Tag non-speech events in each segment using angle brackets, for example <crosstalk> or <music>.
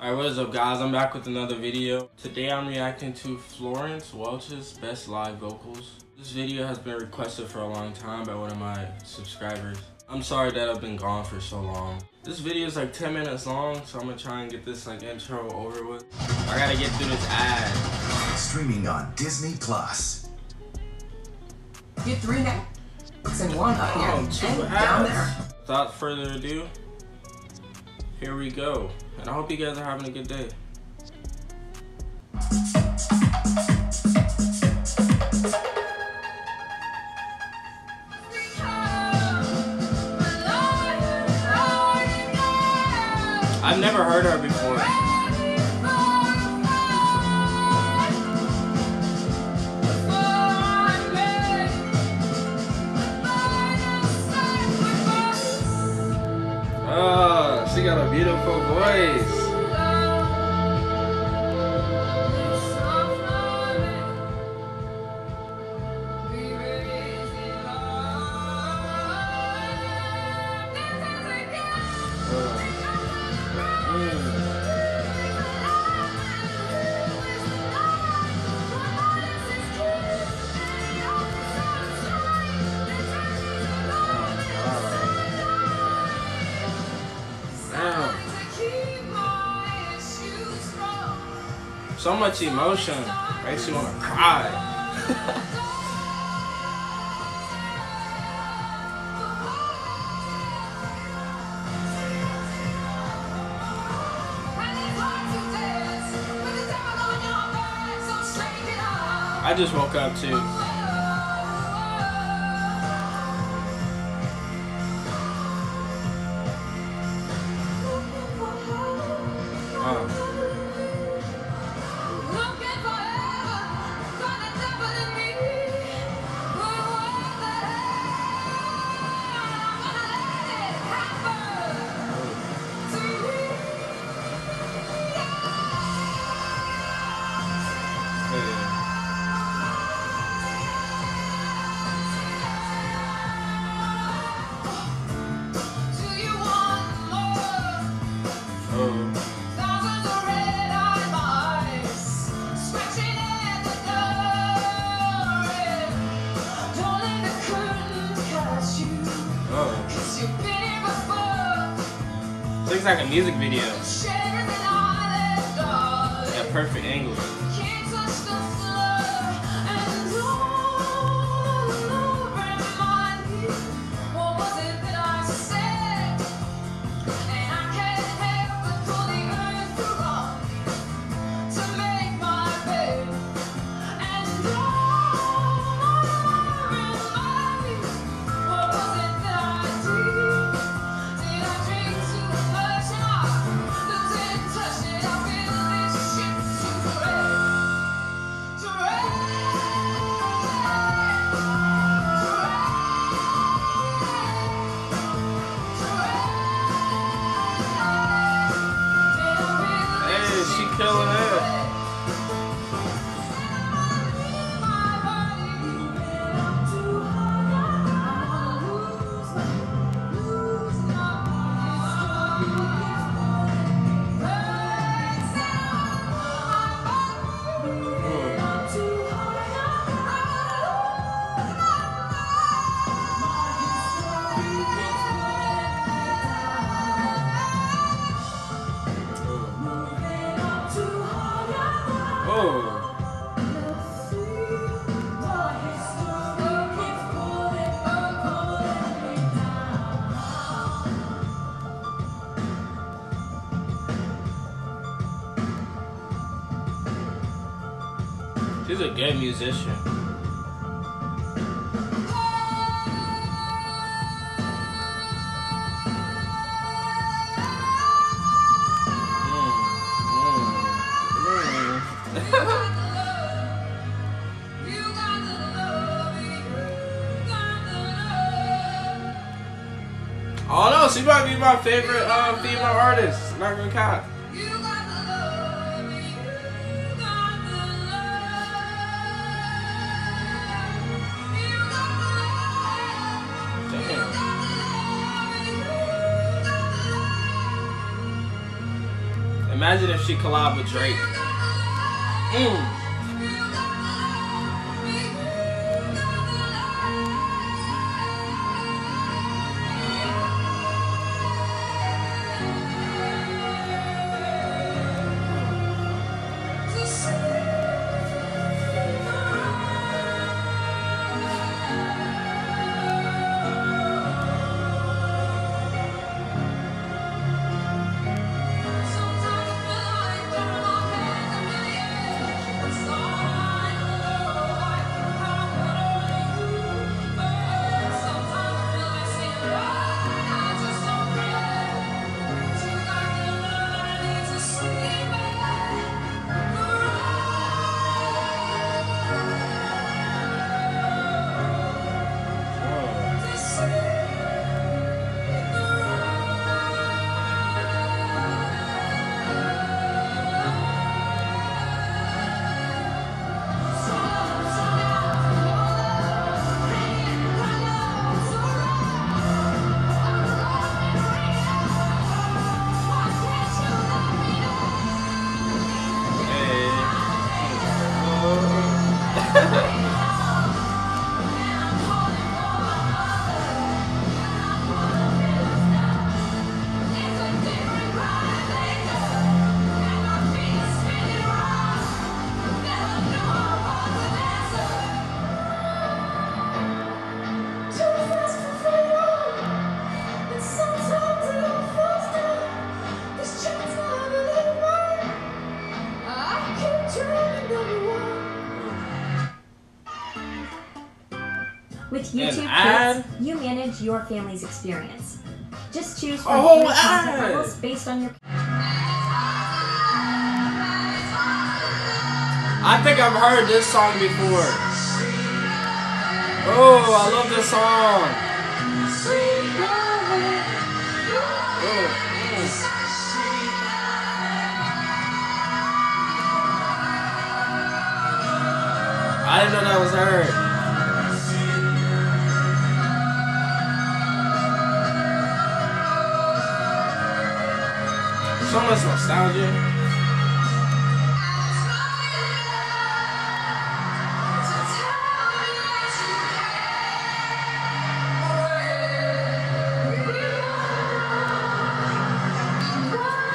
Alright, what is up guys? I'm back with another video. Today I'm reacting to Florence Welch's Best Live Vocals. This video has been requested for a long time by one of my subscribers. I'm sorry that I've been gone for so long. This video is like 10 minutes long, so I'm gonna try and get this like intro over with. I gotta get through this ad. Streaming on Disney Plus. Get three Netflix in one up here Oh, and two down there. Without further ado, here we go. And I hope you guys are having a good day. I've never heard her before. Oh, she got So much emotion. Makes you wanna cry. <laughs> I just woke up too. Looks like a music video. Yeah, perfect angle. Oh. She's a good musician. She might be my favorite um, female artist. Not gonna. Damn. Imagine if she collab with Drake. Mm. YouTube ad? Kids, you manage your family's experience. Just choose from whole three content levels based on your I think I've heard this song before. Oh, I love this song. Oh. I didn't know that was her. Nostalgia.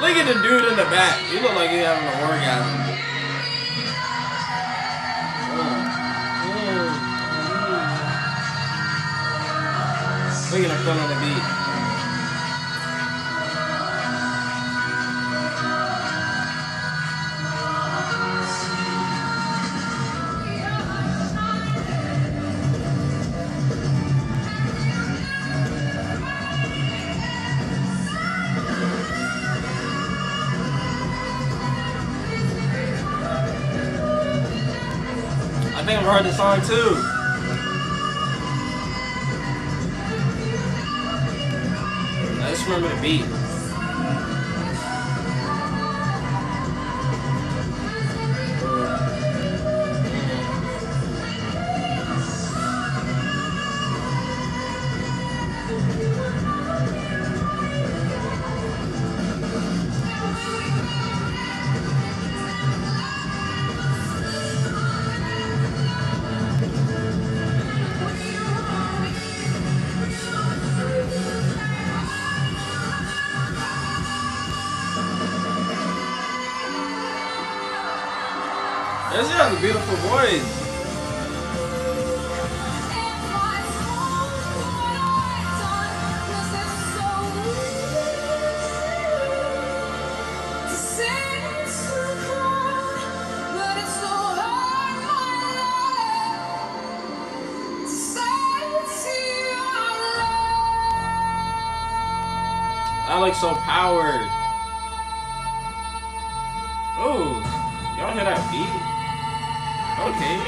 Look at the dude in the back. He look like he having an orgasm. Look at him feeling the beat. I've heard the song too. I just remember the beat. Has a beautiful voice. I like so powered. Oh, y'all hear that beat? Okay. <laughs>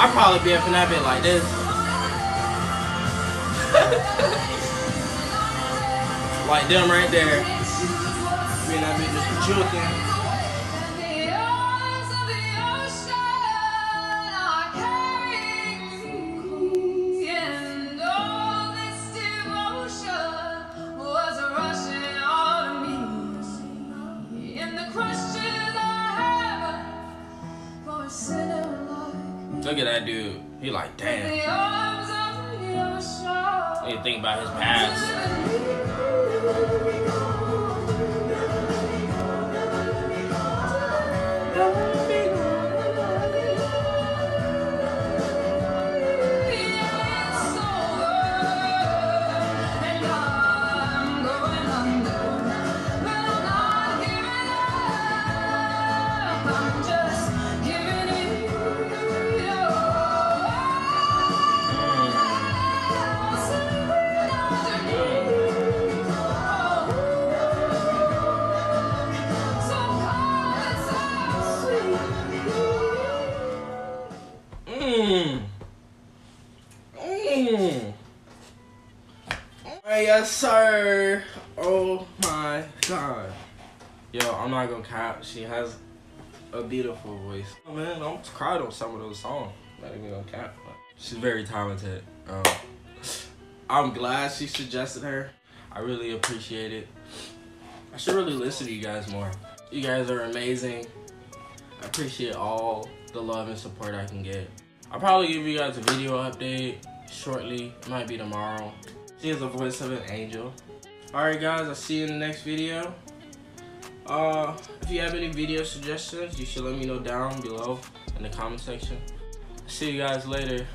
I'd probably be up in that bit like this. <laughs> like them right there. Me and that bit just joking. Look at that dude. He like, damn. To think about his past. Yes, sir. Oh my god. Yo, I'm not gonna cap. She has a beautiful voice. Oh man, I almost cried on some of those songs. Not even gonna cap. She's very talented. Um, I'm glad she suggested her. I really appreciate it. I should really listen to you guys more. You guys are amazing. I appreciate all the love and support I can get. I'll probably give you guys a video update shortly. It might be tomorrow. She has the voice of an angel. Alright guys, I'll see you in the next video. Uh, if you have any video suggestions, you should let me know down below in the comment section. See you guys later.